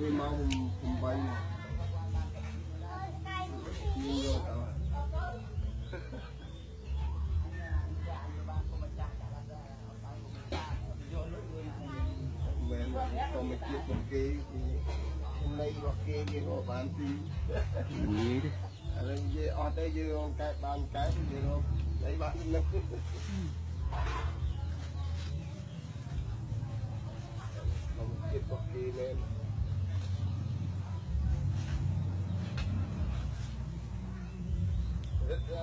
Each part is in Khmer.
វាមក8មកមានយកទៅមែនទៅមកជាតិមកគេនៃរបស់គេគេក៏បានទីនេះឥឡូវនិយាយអត់ទៅយើងកែបានកែយើងអីបាននឹកខ្ញុំជាតិរបស់គេមែន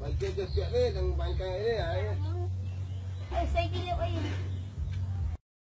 Bangkay Diyos siya rin, ang bangkay eh. Ay, sa ikili ko yun.